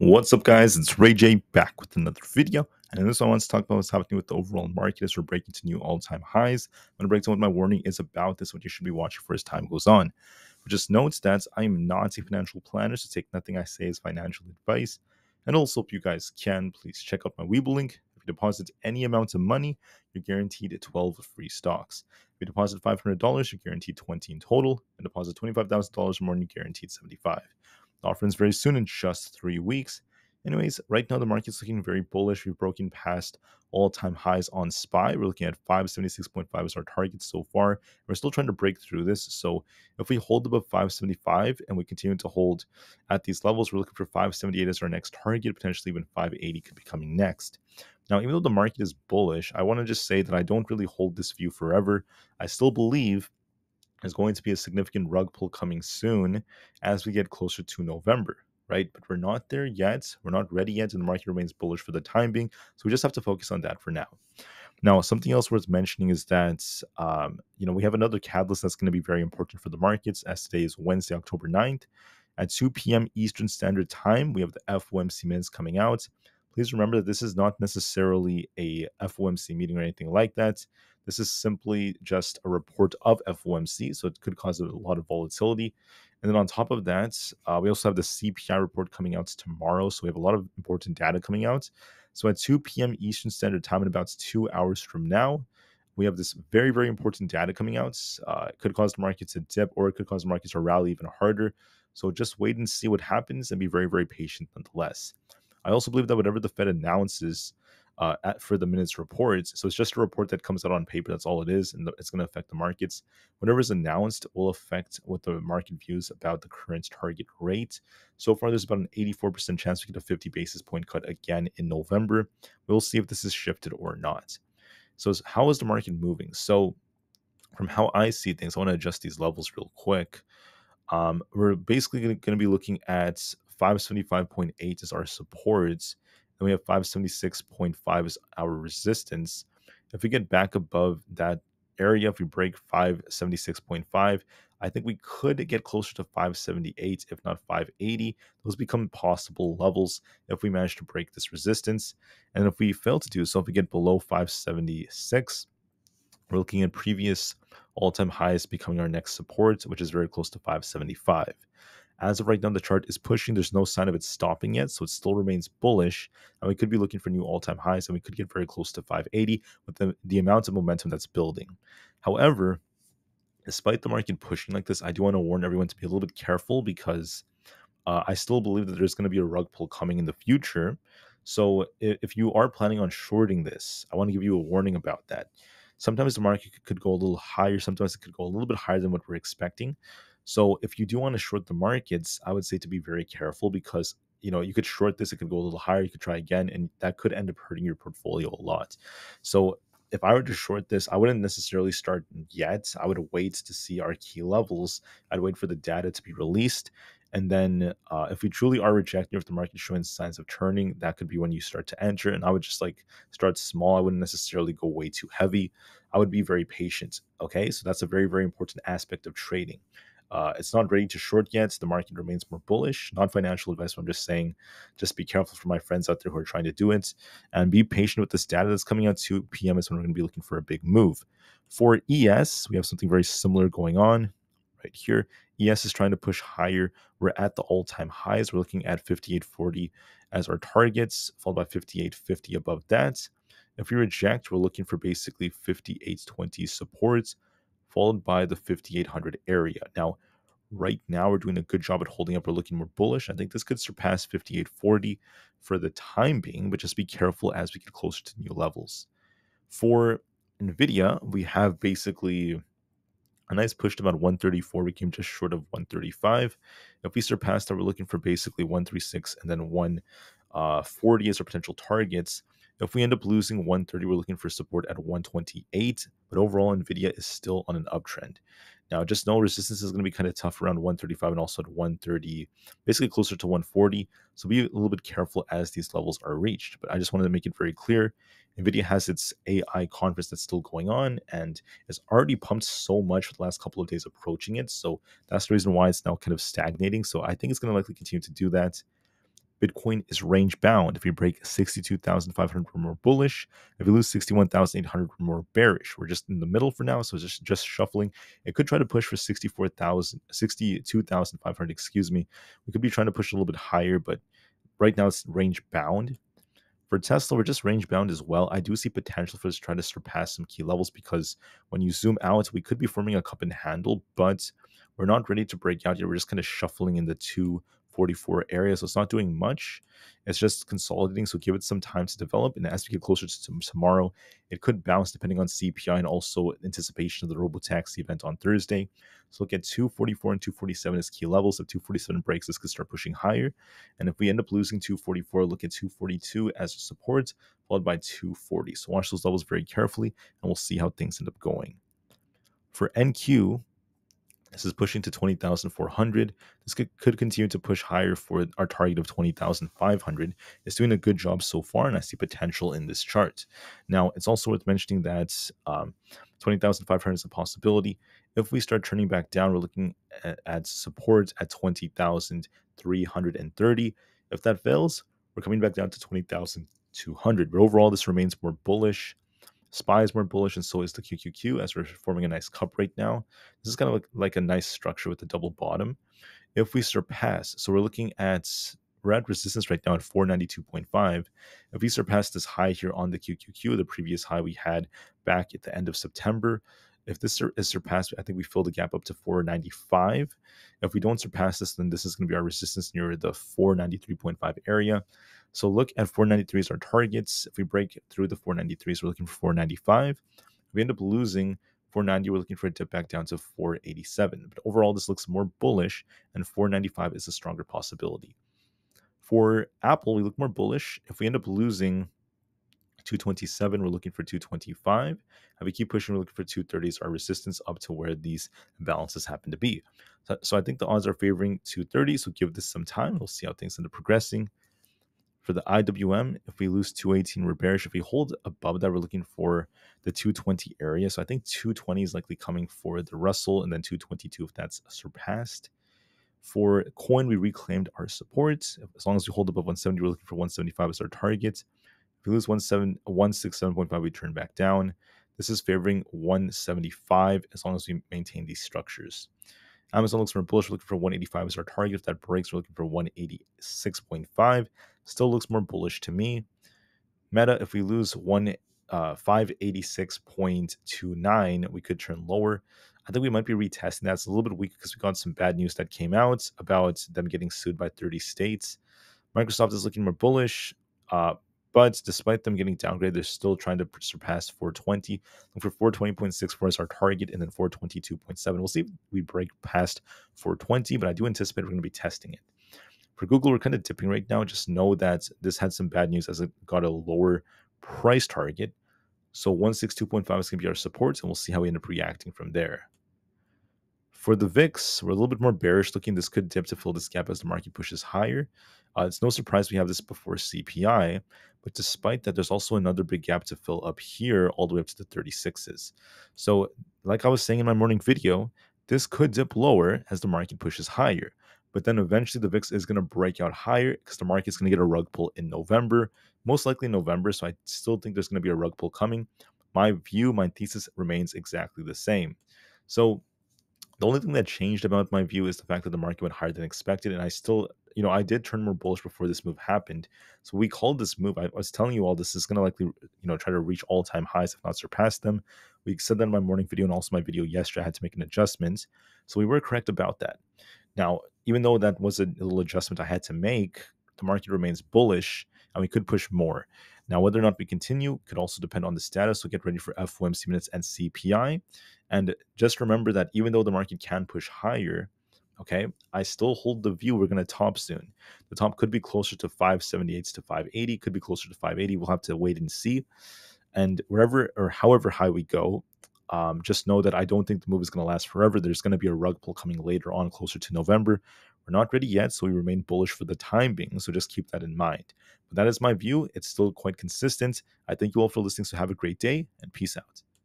What's up, guys? It's Rey-Jay back with another video. And in this one, I want to talk about what's happening with the overall market as we're breaking to new all time highs. I'm going to break down what my warning is about this, what you should be watching for as time goes on. But just note that I am not a financial planner, so take nothing I say as financial advice. And also, if you guys can, please check out my Webull link. If you deposit any amount of money, you're guaranteed 12 free stocks. If you deposit $500, you're guaranteed 20 in total. And deposit $25,000 or more, you're guaranteed 75. The offering is very soon in just three weeks. Anyways, right now the market's looking very bullish. We've broken past all-time highs on SPY. We're looking at 576.5 as our target so far. We're still trying to break through this. So if we hold above 575 and we continue to hold at these levels, we're looking for 578 as our next target. Potentially even 580 could be coming next. Now, even though the market is bullish, I want to just say that I don't really hold this view forever. I still believe there's going to be a significant rug pull coming soon as we get closer to November, right? But we're not there yet. We're not ready yet, and the market remains bullish for the time being. So we just have to focus on that for now. Now, something else worth mentioning is that um, you know we have another catalyst that's going to be very important for the markets. As today is Wednesday, October 9th, at 2 p.m. Eastern Standard Time, we have the FOMC minutes coming out. Please remember that this is not necessarily a FOMC meeting or anything like that. This is simply just a report of FOMC, so it could cause a lot of volatility. And then on top of that, uh, we also have the CPI report coming out tomorrow. So we have a lot of important data coming out. So at 2 p.m. Eastern Standard Time, in about two hours from now, we have this very, very important data coming out. Uh, it could cause the market to dip or it could cause the market to rally even harder. So just wait and see what happens and be very, very patient nonetheless. I also believe that whatever the Fed announces uh, at, for the minutes reports. So it's just a report that comes out on paper. That's all it is, and it's going to affect the markets. Whatever is announced will affect what the market views about the current target rate. So far, there's about an 84% chance we get a 50 basis point cut again in November. We'll see if this is shifted or not. So how is the market moving? So from how I see things, I want to adjust these levels real quick. Um, we're basically going to be looking at 575.8 is our supports then we have 576.5 as our resistance. If we get back above that area, if we break 576.5, I think we could get closer to 578, if not 580. Those become possible levels if we manage to break this resistance. And if we fail to do so, if we get below 576, we're looking at previous all time highs becoming our next support, which is very close to 575. As of right now, the chart is pushing. There's no sign of it stopping yet, so it still remains bullish. And we could be looking for new all-time highs, and we could get very close to 580 with the, the amount of momentum that's building. However, despite the market pushing like this, I do want to warn everyone to be a little bit careful because uh, I still believe that there's going to be a rug pull coming in the future. So if you are planning on shorting this, I want to give you a warning about that. Sometimes the market could go a little higher, sometimes it could go a little bit higher than what we're expecting. So if you do want to short the markets, I would say to be very careful because you know you could short this, it could go a little higher, you could try again, and that could end up hurting your portfolio a lot. So if I were to short this, I wouldn't necessarily start yet. I would wait to see our key levels. I'd wait for the data to be released. And then uh, if we truly are rejecting, if the market showing signs of turning, that could be when you start to enter. And I would just like start small. I wouldn't necessarily go way too heavy. I would be very patient. Okay. So that's a very, very important aspect of trading. Uh, it's not ready to short yet. The market remains more bullish. Not financial advice. I'm just saying, just be careful for my friends out there who are trying to do it, and be patient with this data that's coming out 2 p.m. is when we're going to be looking for a big move. For ES, we have something very similar going on right here. ES is trying to push higher. We're at the all-time highs. We're looking at 58.40 as our targets, followed by 58.50 above that. If we reject, we're looking for basically 58.20 supports followed by the 5800 area. Now, right now we're doing a good job at holding up. We're looking more bullish. I think this could surpass 5840 for the time being, but just be careful as we get closer to new levels. For NVIDIA, we have basically a nice push to about 134. We came just short of 135. If we surpass that, we're looking for basically 136 and then 140 uh, as our potential targets. If we end up losing 130, we're looking for support at 128, but overall, NVIDIA is still on an uptrend. Now, just know resistance is going to be kind of tough around 135 and also at 130, basically closer to 140. So be a little bit careful as these levels are reached. But I just wanted to make it very clear NVIDIA has its AI conference that's still going on and has already pumped so much for the last couple of days approaching it. So that's the reason why it's now kind of stagnating. So I think it's going to likely continue to do that Bitcoin is range bound. If we break 62,500, we're more bullish. If we lose 61,800, we're more bearish. We're just in the middle for now, so just just shuffling. It could try to push for 64,000, 62,500, excuse me. We could be trying to push a little bit higher, but right now it's range bound. For Tesla, we're just range bound as well. I do see potential for this to try to surpass some key levels because when you zoom out, we could be forming a cup and handle, but we're not ready to break out yet. We're just kind of shuffling in the two 44 area. So it's not doing much. It's just consolidating. So give it some time to develop. And as we get closer to tomorrow, it could bounce depending on CPI and also anticipation of the Robotaxi event on Thursday. So look at 244 and 247 as key levels. If 247 breaks, this could start pushing higher. And if we end up losing 244, look at 242 as support, followed by 240. So watch those levels very carefully, and we'll see how things end up going. For NQ, this is pushing to 20,400. This could, could continue to push higher for our target of 20,500. It's doing a good job so far, and I see potential in this chart. Now, it's also worth mentioning that um, 20,500 is a possibility. If we start turning back down, we're looking at, at support at 20,330. If that fails, we're coming back down to 20,200. But overall, this remains more bullish. SPY is more bullish, and so is the QQQ as we're forming a nice cup right now. This is kind of like, like a nice structure with a double bottom. If we surpass, so we're looking at at resistance right now at 492.5. If we surpass this high here on the QQQ, the previous high we had back at the end of September, if this is surpassed, I think we fill the gap up to 495. If we don't surpass this, then this is going to be our resistance near the 493.5 area. So look at 493 as our targets. If we break through the 493s, we're looking for 495. If we end up losing 490, we're looking for a dip back down to 487. But overall, this looks more bullish, and 495 is a stronger possibility. For Apple, we look more bullish. If we end up losing 227, we're looking for 225. If we keep pushing, we're looking for 230s, our resistance up to where these balances happen to be. So, so I think the odds are favoring 230. So give this some time. We'll see how things end up progressing. For the IWM, if we lose 218, we're bearish. If we hold above that, we're looking for the 220 area. So I think 220 is likely coming for the Russell and then 222 if that's surpassed. For coin, we reclaimed our support. As long as we hold above 170, we're looking for 175 as our target. If we lose 167.5, we turn back down. This is favoring 175 as long as we maintain these structures. Amazon looks more bullish. We're looking for 185 as our target. If that breaks, we're looking for 186.5. Still looks more bullish to me. Meta, if we lose one uh, 586.29, we could turn lower. I think we might be retesting that. It's a little bit weak because we got some bad news that came out about them getting sued by 30 states. Microsoft is looking more bullish. Uh, but despite them getting downgraded, they're still trying to surpass 420. Look for 420.64 as our target and then 422.7. We'll see if we break past 420, but I do anticipate we're going to be testing it. For Google, we're kind of dipping right now. Just know that this had some bad news as it got a lower price target. So 162.5 is going to be our support, and we'll see how we end up reacting from there. For the VIX, we're a little bit more bearish looking. This could dip to fill this gap as the market pushes higher. Uh, it's no surprise we have this before CPI, but despite that, there's also another big gap to fill up here, all the way up to the 36s. So, like I was saying in my morning video, this could dip lower as the market pushes higher. But then eventually the VIX is going to break out higher because the market's going to get a rug pull in November, most likely November. So I still think there's going to be a rug pull coming. My view, my thesis remains exactly the same. So the only thing that changed about my view is the fact that the market went higher than expected, and I still, you know, I did turn more bullish before this move happened. So we called this move. I was telling you all this is going to likely, you know, try to reach all-time highs if not surpass them. We said that in my morning video and also my video yesterday. I had to make an adjustment, so we were correct about that. Now, even though that was a little adjustment I had to make, the market remains bullish, and we could push more. Now, whether or not we continue could also depend on the status. So get ready for FOMC minutes and CPI. And just remember that even though the market can push higher, okay, I still hold the view we're going to top soon. The top could be closer to 578 to 580, could be closer to 580. We'll have to wait and see. And wherever or however high we go, um, just know that I don't think the move is going to last forever. There's going to be a rug pull coming later on, closer to November. We're not ready yet, so we remain bullish for the time being. So just keep that in mind. But that is my view. It's still quite consistent. I thank you all for listening. So have a great day and peace out.